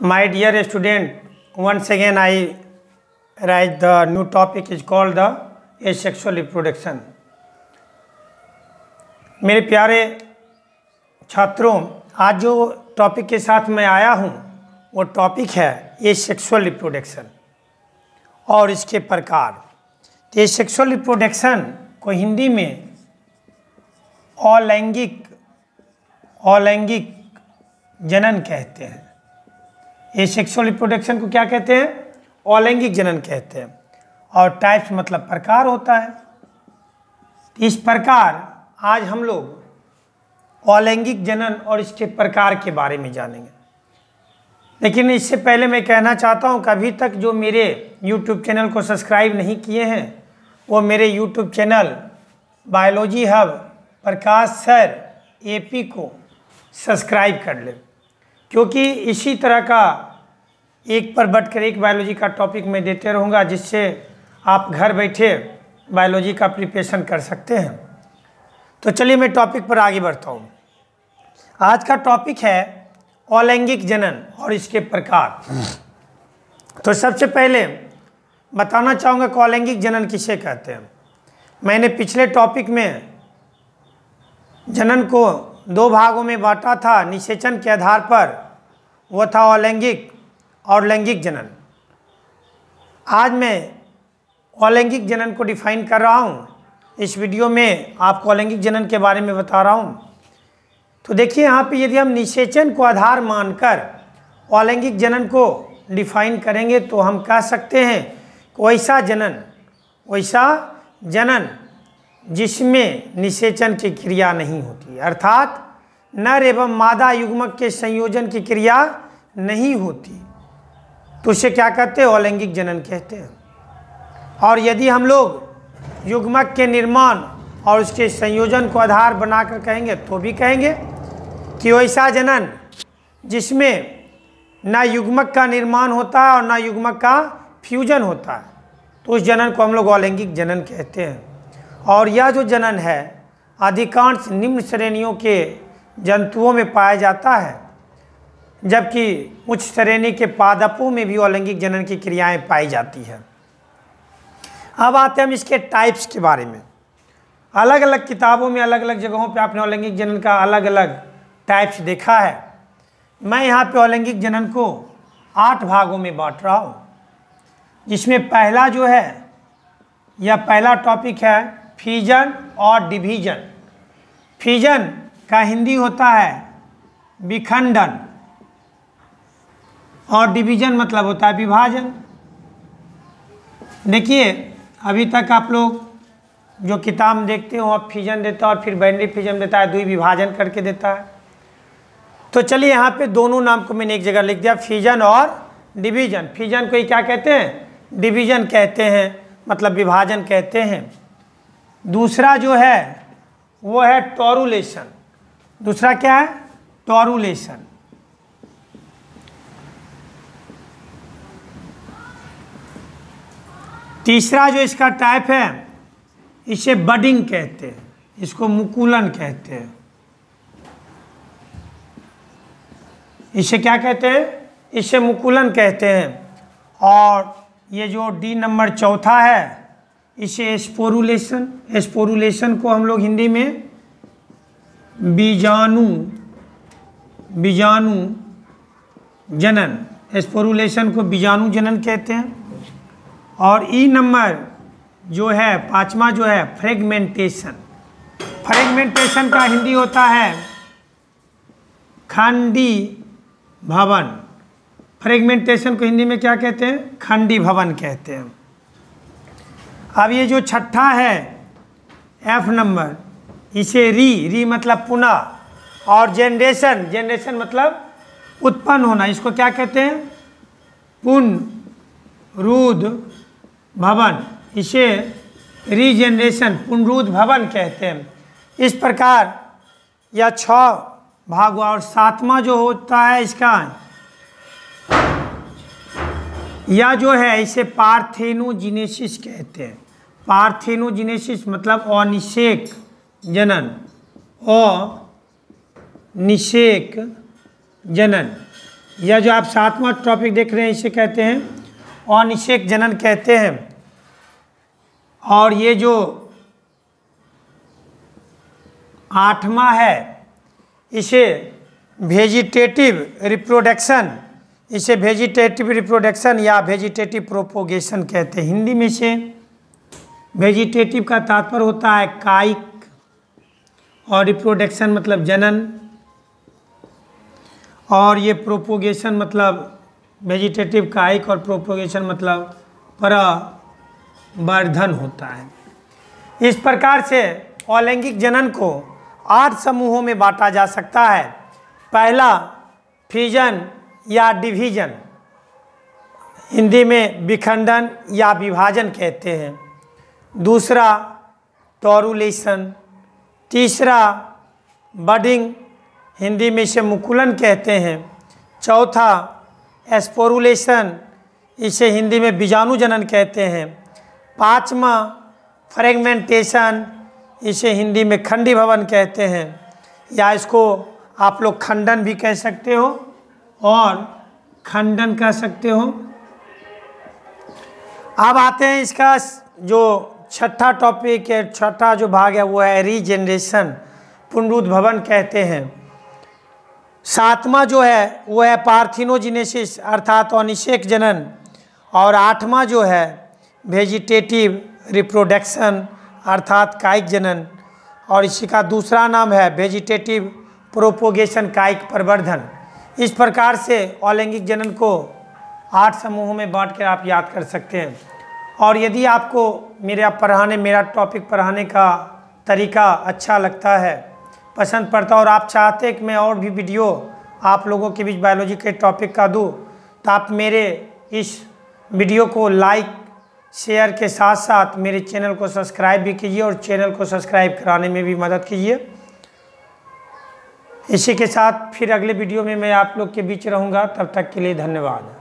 My dear student, once again I write the new topic is called the asexual reproduction. मेरे प्यारे छात्रों आज जो टॉपिक के साथ मैं आया हूँ वो टॉपिक है ए सेक्सुअल रिप्रोडक्शन और इसके प्रकार तो ये सेक्सुअल रिप्रोडक्शन को हिंदी में अलैंगिक अलैंगिक जनन कहते हैं ये सेक्सुअल रिप्रोडक्शन को क्या कहते हैं? अलैंगिक जनन कहते हैं। और टाइप्स मतलब प्रकार होता है। इस प्रकार आज हम लोग अलैंगिक जनन और इसके प्रकार के बारे में जानेंगे। लेकिन इससे पहले मैं कहना चाहता हूँ कि अभी तक जो मेरे YouTube चैनल को सब्सक्राइब नहीं किए हैं, वो मेरे YouTube channel biology hub Prakash sir AP को सब्सक्राइब कर ले। क्योंकि इसी तरह का एक पर बढ़कर एक बायोलॉजी का टॉपिक मैं देते रहूँगा, जिससे आप घर बैठे बायोलॉजी का प्रिपरेशन कर सकते हैं। तो चलिए मैं टॉपिक पर आगे बढ़ता हूँ। आज का टॉपिक है अलैंगिक जनन और इसके प्रकार। तो सबसे पहले बताना चाहूँगा कि अलैंगिक जनन किसे कहते हैं। मैंने पिछले टॉपिक में जनन को दो भागों में बांटा था निषेचन के आधार पर। वह था अलैंगिक और लैंगिक जनन। आज मैं अलैंगिक जनन को डिफाइन कर रहा हूँ। इस वीडियो में आपको अलैंगिक जनन के बारे में बता रहा हूँ। तो देखिए, यहाँ पे यदि हम निषेचन को आधार मानकर अलैंगिक जनन को डिफाइन करेंगे तो हम कह सकते हैं कि वैसा जनन वैसा जनन जिसमें निषेचन की क्रिया नहीं होती, अर्थात नर एवं मादा युग्मक के संयोजन की क्रिया नहीं होती। तो उसे क्या कहते हैं? अलैंगिक जनन कहते हैं। और यदि हम लोग युग्मक के निर्माण और उसके संयोजन को आधार बनाकर कहेंगे तो भी कहेंगे कि वैसा जनन जिसमें न युग्मक का निर्माण होता है और न युग्मक का फ्यूजन होता है तो उस जनन को हम लोग अलैंगिक जनन कहते हैं। और यह जो जनन है, अधिकांश निम्न श्रेणियों के जंतुओं में पाया जाता है, जबकि उच्च श्रेणी के पादपों में भी अलैंगिक जनन की क्रियाएँ पाई जाती है। अब आते हैं हम इसके टाइप्स के बारे में। अलग अलग किताबों में अलग अलग जगहों पे आपने अलैंगिक जनन का अलग अलग टाइप्स देखा है। मैं यहाँ पे अलैंगिक जनन को आठ भागों में बांट रहा हूँ। जिसमें पहला जो है, यह पहला टॉपिक है फीजन और डिवीज़न फीजन का हिंदी होता है विखंडन. और डिवीज़न मतलब होता है विभाजन. देखिए, अभी तक आप लोग जो किताब देखते हो अब फिजन देता है और फिर बाइनरी फिजन देता है, दुई विभाजन करके देता है। तो चलिए यहाँ पे दोनों नाम को मैंने एक जगह लिख दिया फिजन और डिवीज़न फिजन को ही क्या कहते हैं? डिवीज़न कहते हैं मतलब विभाजन कहते हैं। दूसरा जो है, वो है टोरुलेशन। दूसरा क्या है? टोरुलेशन। तीसरा जो इसका टाइप है, इसे बडिंग कहते हैं, इसको मुकुलन कहते हैं। इसे क्या कहते हैं? इसे मुकुलन कहते हैं। और ये जो डी नंबर चौथा है इसे स्पोरुलेशन स्पोरुलेशन को हम लोग हिंदी में बीजाणु बीजाणु जनन स्पोरुलेशन को बीजाणु जनन कहते हैं। और ई नंबर जो है, पांचवा जो है, फ्रेगमेंटेशन। फ्रेगमेंटेशन का हिंदी होता है खंडी भवन। फ्रेगमेंटेशन को हिंदी में क्या कहते हैं? खंडी भवन कहते हैं। अब ये जो छठा है एफ़ नंबर इसे री री मतलब पुनः, और जनरेशन जनरेशन मतलब उत्पन्न होना, इसको क्या कहते हैं? पुनः, रुद, भवन, इसे रीजनरेशन पुनरुद्ध भवन कहते हैं। इस प्रकार यह छः भाग और सातवां जो होता है इसका, यह जो है इसे पार्थेनोजिनेसिस कहते हैं। पार्थेनोजिनेसिस मतलब अनिषेक जनन अनिषेक जनन। यह जो आप सातवां टॉपिक देख रहे हैं, इसे कहते हैं अनिषेक जनन कहते हैं। और ये जो आठवां है, इसे वेजिटेटिव रिप्रोडक्शन इसे वेजिटेटिव रिप्रोडक्शन या वेजिटेटिव प्रोपोगेशन कहते हैं। हिंदी में से वेजिटेटिव का तात्पर्य होता है कायिक और रिप्रोडक्शन मतलब जनन। और ये प्रोपोगेशन मतलब वेजिटेटिव कायिक और प्रोपोगेशन मतलब प्रवर्धन होता है। इस प्रकार से अलैंगिक जनन को आठ समूहों में बांटा जा सकता है। पहला फिजन या डिवीज़न हिंदी में विखंडन या विभाजन कहते हैं। दूसरा टोरुलेशन, तीसरा बडिंग, हिंदी में इसे मुकुलन कहते हैं। चौथा एस्पोरुलेशन, इसे हिंदी में बीजाणु जनन कहते हैं। पाँचवा फ्रेगमेंटेशन, इसे हिंदी में खंडी भवन कहते हैं। या इसको आप लोग खंडन भी कह सकते हो और खंडन कह सकते हो। अब आते हैं इसका जो छठा टॉपिक है, छठा जो भाग है, वो है रीजनरेशन पुनरुद्भवन कहते हैं। सातवां जो है, वो है पार्थिनोजिनेसिस, अर्थात अनिषेक जनन। और आठवां जो है वेजिटेटिव रिप्रोडक्शन अर्थात कायिक जनन। और इसी का दूसरा नाम है वेजिटेटिव प्रोपोगेशन कायिक प्रवर्धन। इस प्रकार से अलैंगिक जनन को आठ समूहों में बांट कर आप याद कर सकते हैं। और यदि आपको मेरा पढ़ाने, मेरा टॉपिक पढ़ाने का तरीका अच्छा लगता है, पसंद पड़ता और आप चाहते कि मैं और भी वीडियो आप लोगों के बीच बायोलॉजी के टॉपिक का दूँ तो आप मेरे इस वीडियो को लाइक शेयर के साथ साथ मेरे चैनल को सब्सक्राइब भी कीजिए और चैनल को सब्सक्राइब कराने में भी मदद कीजिए। इसी के साथ फिर अगले वीडियो में मैं आप लोग के बीच रहूँगा, तब तक के लिए धन्यवाद।